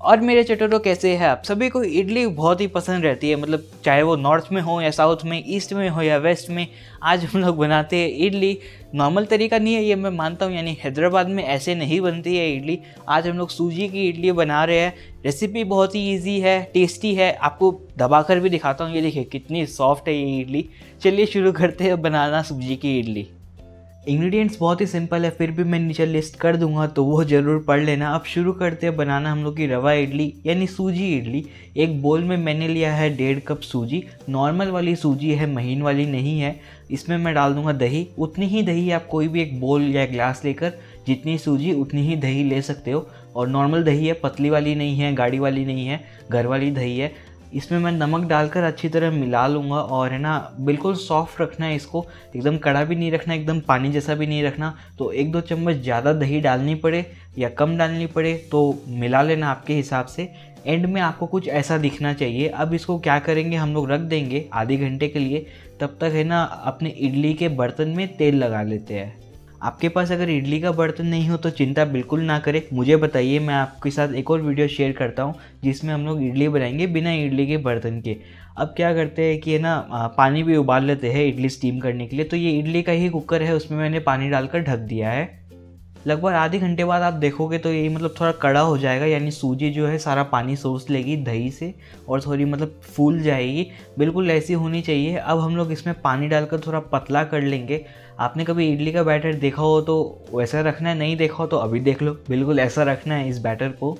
और मेरे चटोरो कैसे है आप? सभी को इडली बहुत ही पसंद रहती है मतलब चाहे वो नॉर्थ में हो या साउथ में ईस्ट में हो या वेस्ट में, आज हम लोग बनाते हैं इडली। नॉर्मल तरीका नहीं है ये, मैं मानता हूँ, यानी हैदराबाद में ऐसे नहीं बनती है इडली। आज हम लोग सूजी की इडली बना रहे हैं। रेसिपी बहुत ही ईजी है टेस्टी है। आपको दबाकर भी दिखाता हूँ, ये देखिए कितनी सॉफ्ट है ये इडली। चलिए शुरू करते हैं बनाना सूजी की इडली। इंग्रेडिएंट्स बहुत ही सिंपल है, फिर भी मैं नीचे लिस्ट कर दूँगा तो वो ज़रूर पढ़ लेना। अब शुरू करते हैं बनाना हम लोग की रवा इडली, यानी सूजी इडली। एक बोल में मैंने लिया है डेढ़ कप सूजी। नॉर्मल वाली सूजी है, महीन वाली नहीं है। इसमें मैं डाल दूँगा दही। उतनी ही दही आप कोई भी एक बोल या ग्लास लेकर जितनी सूजी, उतनी ही दही ले सकते हो। और नॉर्मल दही है, पतली वाली नहीं है गाड़ी वाली नहीं है, घर वाली दही है। इसमें मैं नमक डालकर अच्छी तरह मिला लूँगा और है ना, बिल्कुल सॉफ्ट रखना है इसको। एकदम कड़ा भी नहीं रखना, एकदम पानी जैसा भी नहीं रखना। तो एक दो चम्मच ज़्यादा दही डालनी पड़े या कम डालनी पड़े तो मिला लेना आपके हिसाब से। एंड में आपको कुछ ऐसा दिखना चाहिए। अब इसको क्या करेंगे, हम लोग रख देंगे आधे घंटे के लिए। तब तक है ना, अपने इडली के बर्तन में तेल लगा लेते हैं। आपके पास अगर इडली का बर्तन नहीं हो तो चिंता बिल्कुल ना करें। मुझे बताइए, मैं आपके साथ एक और वीडियो शेयर करता हूँ, जिसमें हम लोग इडली बनाएँगे बिना इडली के बर्तन के। अब क्या करते हैं कि, है ना पानी भी उबाल लेते हैं इडली स्टीम करने के लिए। तो ये इडली का ही कुकर है, उसमें मैंने पानी डालकर ढक दिया है। लगभग आधे घंटे बाद आप देखोगे तो ये मतलब थोड़ा कड़ा हो जाएगा, यानी सूजी जो है सारा पानी सोस लेगी दही से और थोड़ी मतलब फूल जाएगी। बिल्कुल ऐसी होनी चाहिए। अब हम लोग इसमें पानी डालकर थोड़ा पतला कर लेंगे। आपने कभी इडली का बैटर देखा हो तो वैसा रखना है, नहीं देखा हो तो अभी देख लो। बिल्कुल ऐसा रखना है इस बैटर को।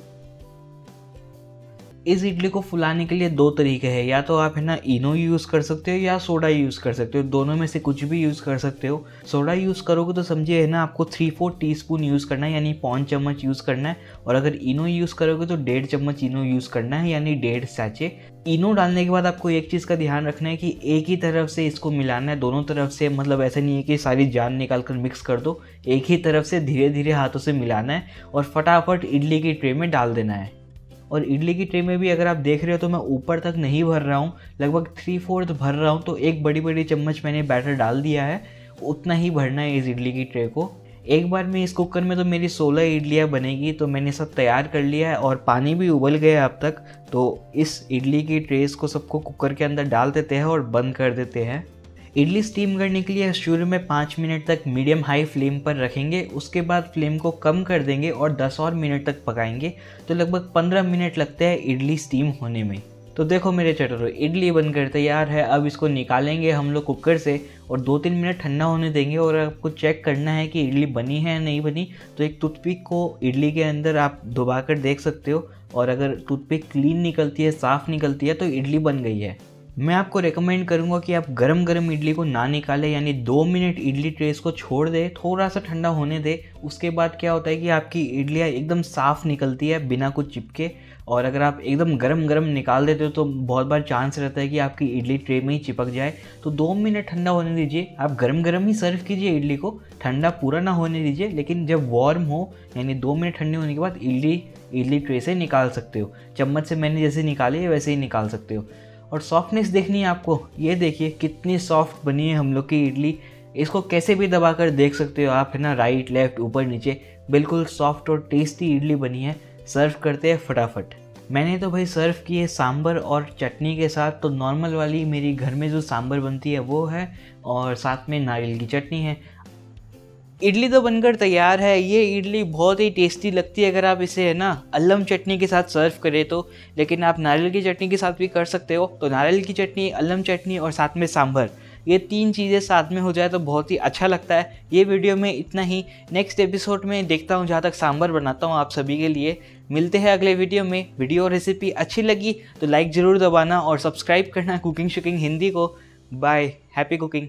इस इडली को फुलाने के लिए दो तरीके हैं। या तो आप है ना, इनो यूज़ कर सकते हो या सोडा यूज़ कर सकते हो। दोनों में से कुछ भी यूज़ कर सकते हो। सोडा यूज़ करोगे तो समझिए है ना, आपको three four teaspoon use करना है, यानी पौन चम्मच यूज़ करना है। और अगर इनो यूज़ करोगे तो डेढ़ चम्मच इनो यूज़ करना है, यानी डेढ़ सैचे। इनो डालने के बाद आपको एक चीज़ का ध्यान रखना है कि एक ही तरफ़ से इसको मिलाना है, दोनों तरफ़ से। मतलब ऐसा नहीं है कि सारी जान निकाल कर मिक्स कर दो। एक ही तरफ़ से धीरे धीरे हाथों से मिलाना है और फटाफट इडली की ट्रे में डाल देना है। और इडली की ट्रे में भी अगर आप देख रहे हो तो मैं ऊपर तक नहीं भर रहा हूँ, लगभग थ्री फोर्थ भर रहा हूँ तो एक बड़ी बड़ी चम्मच मैंने बैटर डाल दिया है, उतना ही भरना है इस इडली की ट्रे को। एक बार में इस कुकर में तो मेरी सोलह इडलियाँ बनेगी तो मैंने सब तैयार कर लिया है और पानी भी उबल गया अब तक तो इस इडली की ट्रेस को सबको कुकर के अंदर डाल देते हैं और बंद कर देते हैं। इडली स्टीम करने के लिए शुरू में पाँच मिनट तक मीडियम हाई फ्लेम पर रखेंगे, उसके बाद फ्लेम को कम कर देंगे और 10 और मिनट तक पकाएँगे तो लगभग 15 मिनट लगते हैं इडली स्टीम होने में। तो देखो मेरे चटरो, इडली बनकर तैयार है, अब इसको निकालेंगे हम लोग कुकर से और दो तीन मिनट ठंडा होने देंगे और आपको चेक करना है कि इडली बनी है या नहीं बनी। तो एक टूथपिक को इडली के अंदर आप दबा कर देख सकते हो और अगर टूथपिक क्लीन निकलती है, साफ़ निकलती है तो इडली बन गई है। मैं आपको रेकमेंड करूँगा कि आप गरम गरम इडली को ना निकालें, यानी दो मिनट इडली ट्रेस को छोड़ दे थोड़ा सा ठंडा होने दे। उसके बाद क्या होता है कि आपकी इडलियाँ एकदम साफ़ निकलती है बिना कुछ चिपके। और अगर आप एकदम गरम गरम निकाल देते हो तो बहुत बार चांस रहता है कि आपकी इडली ट्रे में ही चिपक जाए। तो दो मिनट ठंडा होने दीजिए। आप गरम गरम ही सर्व कीजिए इडली को। ठंडा पूरा ना होने दीजिए, लेकिन जब वार्म हो, यानी दो मिनट ठंडे होने के बाद इडली इडली ट्रे से निकाल सकते हो। चम्मच से मैंने जैसे निकाली है, वैसे ही निकाल सकते हो। और सॉफ्टनेस देखनी है आपको। ये देखिए कितनी सॉफ्ट बनी है हम लोग की इडली। इसको कैसे भी दबा कर देख सकते हो आप, है ना? राइट लेफ़्ट ऊपर, नीचे। बिल्कुल सॉफ्ट और टेस्टी इडली बनी है। सर्व करते हैं फटाफट। मैंने तो भाई सर्व की है सांभर और चटनी के साथ। तो नॉर्मल वाली मेरी घर में जो सांभर बनती है वो है और साथ में नारियल की चटनी है। इडली तो बनकर तैयार है, ये इडली बहुत ही टेस्टी लगती है अगर आप इसे, है ना अल्लम चटनी के साथ सर्व करें तो। लेकिन आप नारियल की चटनी के साथ भी कर सकते हो। तो नारियल की चटनी अल्लम चटनी और साथ में सांभर, ये तीन चीज़ें साथ में हो जाए तो बहुत ही अच्छा लगता है। ये वीडियो में इतना ही। नेक्स्ट एपिसोड में देखता हूँ जहाँ तक सांभर बनाता हूँ आप सभी के लिए। मिलते हैं अगले वीडियो में। वीडियो और रेसिपी अच्छी लगी तो लाइक ज़रूर दबाना और सब्सक्राइब करना कुकिंग शुकिंग हिंदी को। Bye happy cooking